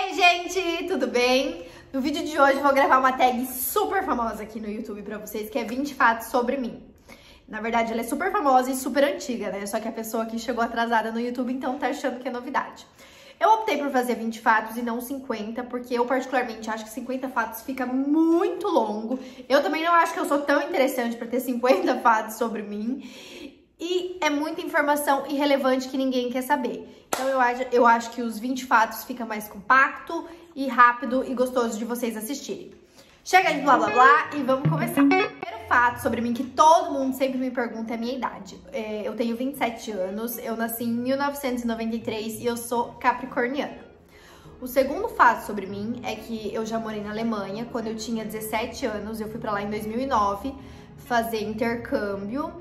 Ei, gente, tudo bem? No vídeo de hoje eu vou gravar uma tag super famosa aqui no YouTube pra vocês, que é 20 fatos sobre mim. Na verdade, ela é super famosa e super antiga, né? Só que a pessoa aqui chegou atrasada no YouTube, então tá achando que é novidade. Eu optei por fazer 20 fatos e não 50, porque eu particularmente acho que 50 fatos fica muito longo. Eu também não acho que eu sou tão interessante pra ter 50 fatos sobre mim. E é muita informação irrelevante que ninguém quer saber. Então eu acho, eu acho que os 20 fatos fica mais compacto e rápido e gostoso de vocês assistirem. Chega de blá blá blá e vamos começar. Primeiro fato sobre mim que todo mundo sempre me pergunta é a minha idade. É, eu tenho 27 anos, eu nasci em 1993 e eu sou capricorniana. O segundo fato sobre mim é que eu já morei na Alemanha quando eu tinha 17 anos, eu fui para lá em 2009 fazer intercâmbio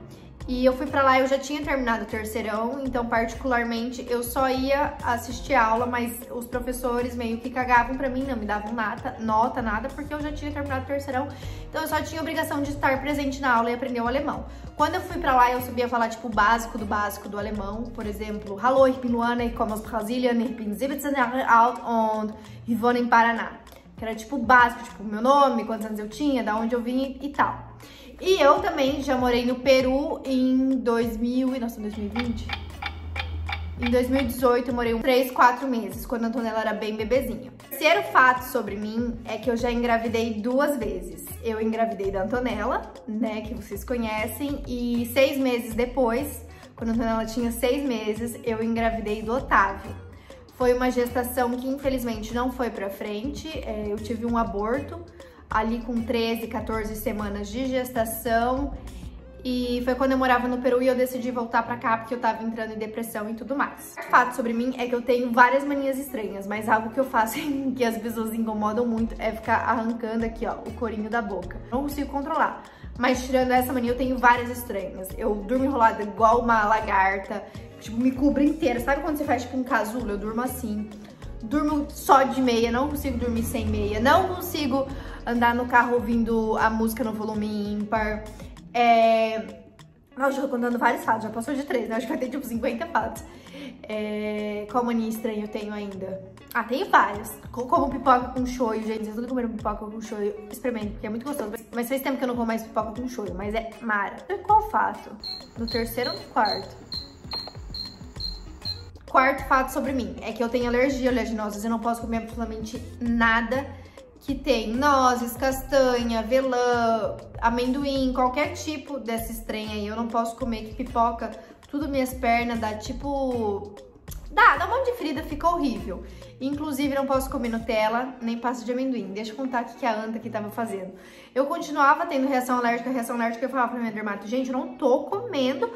e eu fui pra lá, eu já tinha terminado o terceirão, então particularmente eu só ia assistir aula, mas os professores meio que cagavam pra mim, não me davam nota, nota, nada, porque eu já tinha terminado o terceirão, então eu só tinha obrigação de estar presente na aula e aprender o alemão. Quando eu fui pra lá, eu sabia falar, tipo, o básico do básico do alemão, por exemplo, Hallo, ich bin Luana, ich komme aus Brasilien, ich bin 17 Jahre alt und ich wohne em Paraná. Que era tipo básico, tipo, meu nome, quantos anos eu tinha, da onde eu vim e tal. E eu também já morei no Peru em 2000, e nossa, 2020? Em 2018 eu morei uns 3, 4 meses, quando a Antonella era bem bebezinha. O terceiro fato sobre mim é que eu já engravidei duas vezes. Eu engravidei da Antonella, né, que vocês conhecem, e seis meses depois, quando a Antonella tinha seis meses, eu engravidei do Otávio. Foi uma gestação que infelizmente não foi pra frente, é, eu tive um aborto, ali com 13, 14 semanas de gestação. E foi quando eu morava no Peru e eu decidi voltar pra cá porque eu tava entrando em depressão e tudo mais. O fato sobre mim é que eu tenho várias manias estranhas, mas algo que eu faço que as pessoas incomodam muito é ficar arrancando aqui, ó, o corinho da boca. Não consigo controlar. Mas tirando essa mania, eu tenho várias estranhas. Eu durmo enrolada igual uma lagarta, tipo, me cubro inteira. Sabe quando você faz tipo um casulo? Eu durmo assim. Durmo só de meia, não consigo dormir sem meia. Não consigo andar no carro ouvindo a música no volume ímpar. É... Eu tô contando vários fatos, já passou de três, né? Acho que vai ter tipo 50 fatos. É... Qual mania estranha eu tenho ainda? Ah, tenho várias. Como pipoca com shoyu, gente. Vocês nunca comeram pipoca com shoyu? Experimente, porque é muito gostoso. Mas faz tempo que eu não como mais pipoca com shoyu, mas é mara. E qual fato? No terceiro ou no quarto? Quarto fato sobre mim é que eu tenho alergia a oleaginosas. Eu não posso comer absolutamente nada que tem nozes, castanha, avelã, amendoim, qualquer tipo dessa estranha aí. Eu não posso comer que pipoca tudo minhas pernas, dá tipo... Dá, dá um monte de ferida, fica horrível. Inclusive, não posso comer Nutella, nem pasta de amendoim. Deixa eu contar o que a Anta aqui tava fazendo. Eu continuava tendo reação alérgica, reação alérgica, eu falava pra minha dermato, gente, eu não tô comendo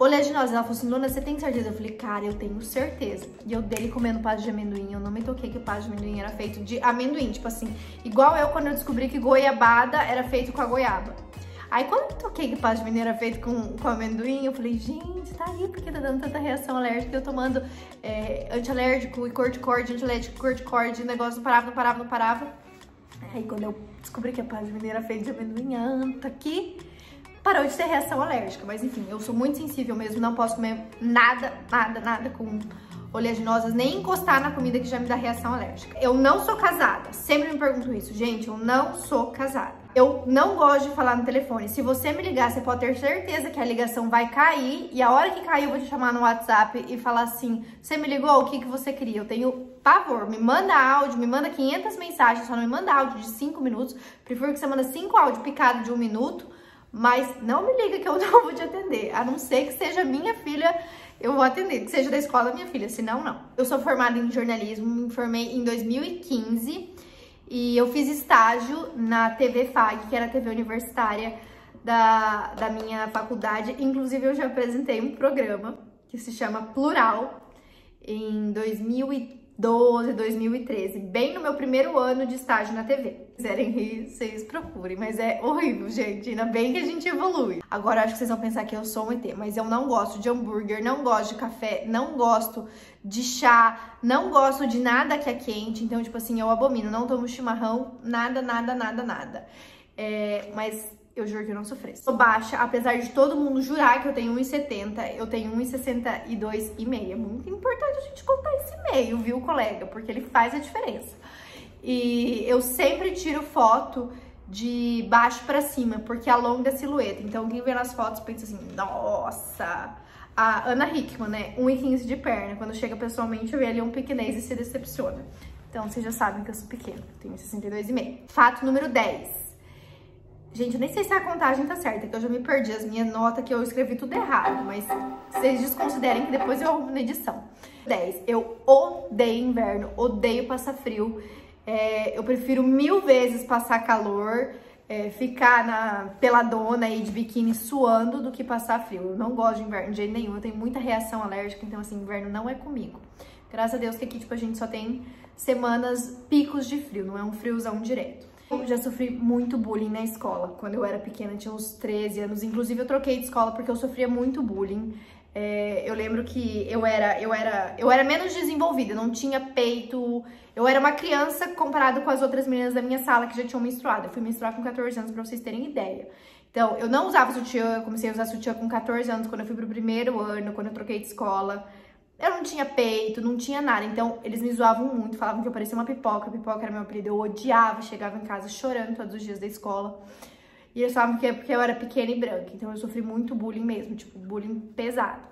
oleaginosa. Ela falou assim, Luna, você tem certeza? Eu falei, cara, eu tenho certeza. E eu dele comendo pasta de amendoim, eu não me toquei que pasta de amendoim era feito de amendoim. Tipo assim, igual eu quando eu descobri que goiabada era feito com a goiaba. Aí quando eu toquei que pasta de amendoim era feito com, com amendoim, eu falei, gente, tá aí porque tá dando tanta reação alérgica. Eu tomando é, antialérgico e corticorde, antialérgico e corticorde, o negócio não parava, não parava, não parava. Aí quando eu descobri que a pasta de amendoim era feita de amendoim, anta aqui parou de ter reação alérgica. Mas enfim, eu sou muito sensível mesmo, não posso comer nada, nada, nada com oleaginosas, nem encostar na comida que já me dá reação alérgica. Eu não sou casada, sempre me pergunto isso. Gente, eu não sou casada. Eu não gosto de falar no telefone. Se você me ligar, você pode ter certeza que a ligação vai cair e a hora que cair eu vou te chamar no WhatsApp e falar assim, você me ligou, o que, que você queria? Eu tenho pavor, me manda áudio, me manda 500 mensagens, só não me manda áudio de 5 minutos. Prefiro que você manda 5 áudios picados de um minuto mas não me liga que eu não vou te atender, a não ser que seja minha filha, eu vou atender, que seja da escola minha filha, senão não. Eu sou formada em jornalismo, me formei em 2015 e eu fiz estágio na TV FAG, que era a TV universitária da, da minha faculdade. Inclusive eu já apresentei um programa que se chama Plural em 2015 2012, 2013, bem no meu primeiro ano de estágio na TV. Se quiserem rir, vocês procurem, mas é horrível, gente. Ainda bem que a gente evolui. Agora acho que vocês vão pensar que eu sou um ET, mas eu não gosto de hambúrguer, não gosto de café, não gosto de chá, não gosto de nada que é quente. Então, tipo assim, eu abomino, não tomo chimarrão, nada, nada, nada, nada. É, mas eu juro que eu não sofri. Sou baixa, apesar de todo mundo jurar que eu tenho 1,70, eu tenho 1,62 e meio. É muito importante a gente contar esse meio, viu, colega? Porque ele faz a diferença. E eu sempre tiro foto de baixo para cima, porque alonga a silhueta. Então, quem vê nas fotos pensa assim, nossa... A Ana Hickman, né? 1,15 de perna. Quando chega pessoalmente, vejo ali um pequenês e se decepciona. Então, vocês já sabem que eu sou pequena. Tenho 62,5. Fato número 10. Gente, eu nem sei se a contagem tá certa, que eu já me perdi as minhas notas, que eu escrevi tudo errado, mas vocês desconsiderem que depois eu arrumo na edição. 10. Eu odeio inverno, odeio passar frio. É, eu prefiro mil vezes passar calor, é, ficar na peladona aí de biquíni suando do que passar frio. Eu não gosto de inverno de jeito nenhum, eu tenho muita reação alérgica, então assim, inverno não é comigo. Graças a Deus que aqui, tipo, a gente só tem semanas picos de frio, não é um friozão direto. Eu já sofri muito bullying na escola. Quando eu era pequena, tinha uns 13 anos. Inclusive, eu troquei de escola porque eu sofria muito bullying. É, eu lembro que eu era, eu, era, eu era menos desenvolvida, não tinha peito. Eu era uma criança comparado com as outras meninas da minha sala que já tinham menstruado. Eu fui menstruar com 14 anos, pra vocês terem ideia. Então, eu não usava sutiã, eu comecei a usar sutiã com 14 anos, quando eu fui pro primeiro ano, quando eu troquei de escola. Eu não tinha peito, não tinha nada. Então, eles me zoavam muito, falavam que eu parecia uma pipoca. Pipoca era meu apelido. Eu odiava, chegava em casa chorando todos os dias da escola. E eles falavam que é porque eu era pequena e branca. Então, eu sofri muito bullying mesmo, tipo, bullying pesado.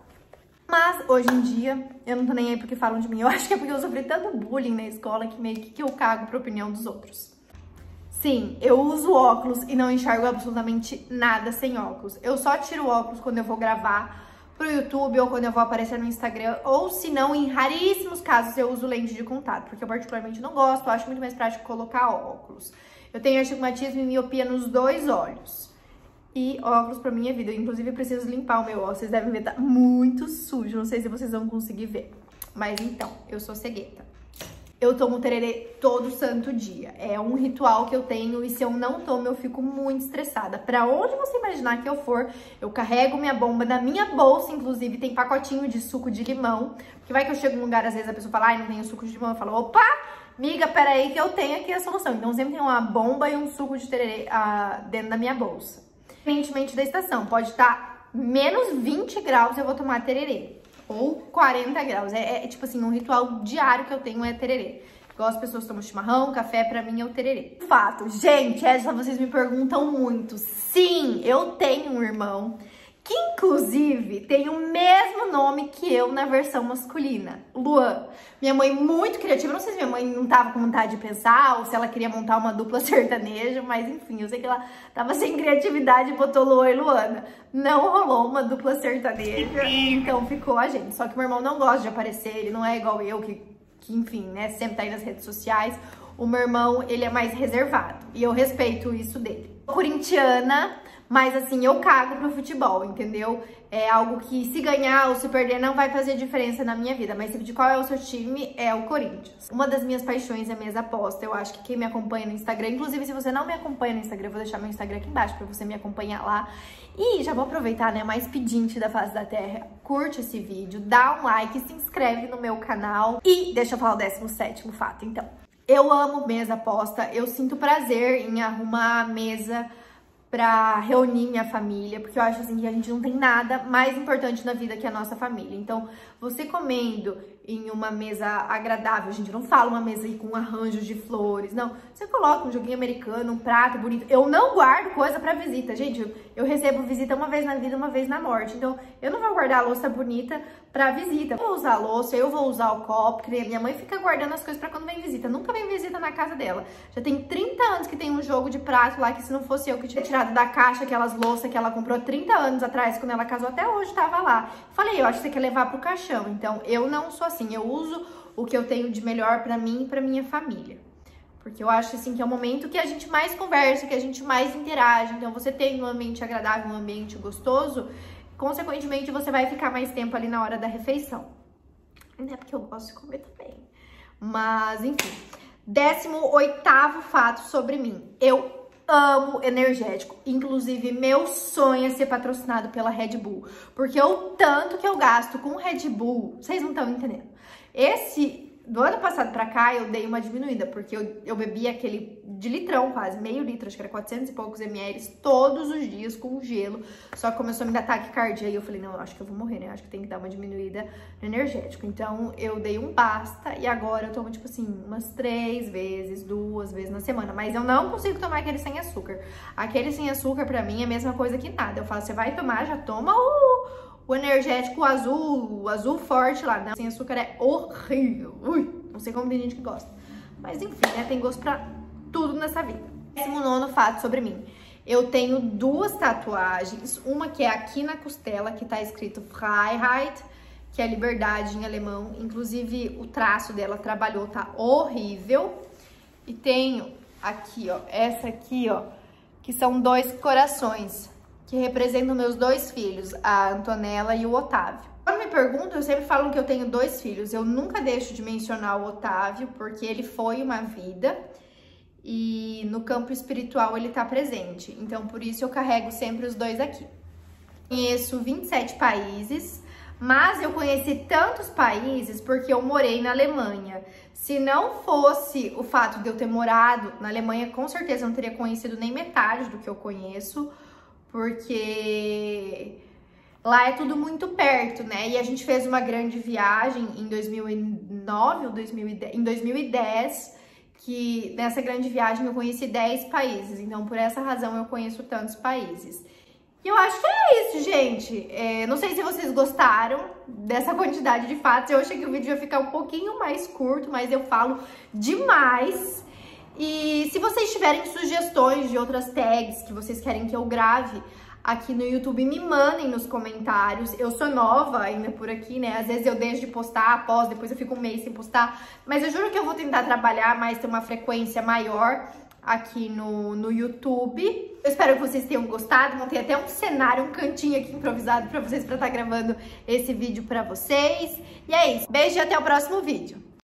Mas, hoje em dia, eu não tô nem aí porque falam de mim. Eu acho que é porque eu sofri tanto bullying na escola que meio que eu cago pra opinião dos outros. Sim, eu uso óculos e não enxergo absolutamente nada sem óculos. Eu só tiro óculos quando eu vou gravar pro YouTube ou quando eu vou aparecer no Instagram, ou se não, em raríssimos casos eu uso lente de contato, porque eu particularmente não gosto, acho muito mais prático colocar óculos. Eu tenho astigmatismo e miopia nos dois olhos. E óculos pra mim é vida. Eu, inclusive, preciso limpar o meu óculos. Vocês devem ver, tá muito sujo. Não sei se vocês vão conseguir ver. Mas então, eu sou cegueta. Eu tomo tererê todo santo dia. É um ritual que eu tenho e se eu não tomo, eu fico muito estressada. Pra onde você imaginar que eu for, eu carrego minha bomba na minha bolsa, inclusive tem pacotinho de suco de limão. Porque vai que eu chego num lugar, às vezes a pessoa fala, ai, não tenho suco de limão. Eu falo, opa, miga, peraí que eu tenho aqui a solução. Então sempre tem uma bomba e um suco de tererê ah, dentro da minha bolsa. Independentemente da estação, pode estar menos 20 graus, eu vou tomar tererê ou 40 graus. É, é, tipo assim, um ritual diário que eu tenho é tererê. Igual as pessoas tomam chimarrão, café, pra mim é o tererê. Fato, gente, essa vocês me perguntam muito. Sim, eu tenho um irmão que inclusive tem o mesmo nome que eu na versão masculina, Luan. Minha mãe muito criativa, não sei se minha mãe não tava com vontade de pensar ou se ela queria montar uma dupla sertaneja, mas enfim, eu sei que ela tava sem criatividade e botou Luan e Luana. Não rolou uma dupla sertaneja, então ficou a gente. Só que meu irmão não gosta de aparecer, ele não é igual eu que, que enfim, né, sempre tá aí nas redes sociais. O meu irmão, ele é mais reservado e eu respeito isso dele. Corintiana, mas assim, eu cago pro futebol, entendeu? É algo que se ganhar ou se perder não vai fazer diferença na minha vida. Mas de qual é o seu time? É o Corinthians. Uma das minhas paixões é mesa aposta. Eu acho que quem me acompanha no Instagram, inclusive se você não me acompanha no Instagram, eu vou deixar meu Instagram aqui embaixo pra você me acompanhar lá. E já vou aproveitar, né, mais pedinte da face da terra. Curte esse vídeo, dá um like, se inscreve no meu canal. E deixa eu falar o 17 fato, então. Eu amo mesa aposta, eu sinto prazer em arrumar mesa para reunir minha família, porque eu acho assim que a gente não tem nada mais importante na vida que a nossa família. Então, você comendo em uma mesa agradável, a gente não fala uma mesa aí com arranjos de flores, não. Você coloca um joguinho americano, um prato bonito. Eu não guardo coisa para visita, gente. Eu recebo visita uma vez na vida, uma vez na morte. Então, eu não vou guardar a louça bonita para visita. Eu vou usar a louça, eu vou usar o copo, que minha mãe fica guardando as coisas para quando vem visita. Nunca vem visita na casa dela. Já tem 30 anos que tem um jogo de prato lá que se não fosse eu que tinha tirado da caixa aquelas louças que ela comprou 30 anos atrás, quando ela casou, até hoje tava lá. Falei, eu acho que você quer levar pro caixão. Então, eu não sou assim. Eu uso o que eu tenho de melhor para mim e para minha família. Porque eu acho assim que é o momento que a gente mais conversa, que a gente mais interage. Então, você tem um ambiente agradável, um ambiente gostoso, consequentemente você vai ficar mais tempo ali na hora da refeição. Não é porque eu gosto de comer também. Mas, enfim. Décimo oitavo fato sobre mim. Eu amo energético. Inclusive, meu sonho é ser patrocinado pela Red Bull. Porque o tanto que eu gasto com Red Bull, vocês não estão entendendo. Esse do ano passado pra cá eu dei uma diminuída, porque eu, eu bebi aquele de litrão quase, meio litro, acho que era 400 e poucos ml, todos os dias com gelo. Só que começou a me dar taquicardia e eu falei, não, acho que eu vou morrer, né? Acho que tem que dar uma diminuída no energético. Então eu dei um basta e agora eu tomo, tipo assim, umas três vezes, duas vezes na semana. Mas eu não consigo tomar aquele sem açúcar. Aquele sem açúcar pra mim é a mesma coisa que nada. Eu falo, você vai tomar, já toma o o energético azul, o azul forte lá, né? Sem açúcar é horrível. Ui, não sei como tem gente que gosta. Mas enfim, né? Tem gosto pra tudo nessa vida. Décimo nono fato sobre mim. Eu tenho duas tatuagens. Uma que é aqui na costela, que tá escrito Freiheit, que é liberdade em alemão. Inclusive, o traço dela trabalhou, tá horrível. E tenho aqui, ó, essa aqui, ó, que são dois corações que representam meus dois filhos, a Antonella e o Otávio. Quando me perguntam, eu sempre falo que eu tenho dois filhos. Eu nunca deixo de mencionar o Otávio, porque ele foi uma vida e no campo espiritual ele está presente. Então, por isso eu carrego sempre os dois aqui. Conheço 27 países, mas eu conheci tantos países porque eu morei na Alemanha. Se não fosse o fato de eu ter morado na Alemanha, com certeza eu não teria conhecido nem metade do que eu conheço porque lá é tudo muito perto, né? E a gente fez uma grande viagem em 2009 ou 2010, em 2010, que nessa grande viagem eu conheci 10 países, então por essa razão eu conheço tantos países. E eu acho que é isso, gente. É, não sei se vocês gostaram dessa quantidade de fatos. Eu achei que o vídeo ia ficar um pouquinho mais curto, mas eu falo demais. E se vocês tiverem sugestões de outras tags que vocês querem que eu grave aqui no YouTube, me mandem nos comentários. Eu sou nova ainda por aqui, né? Às vezes eu deixo de postar, após, depois eu fico um mês sem postar. Mas eu juro que eu vou tentar trabalhar mais, ter uma frequência maior aqui no, no YouTube. Eu espero que vocês tenham gostado. Montei até um cenário, um cantinho aqui improvisado pra vocês, pra estar tá gravando esse vídeo pra vocês. E é isso. Beijo e até o próximo vídeo.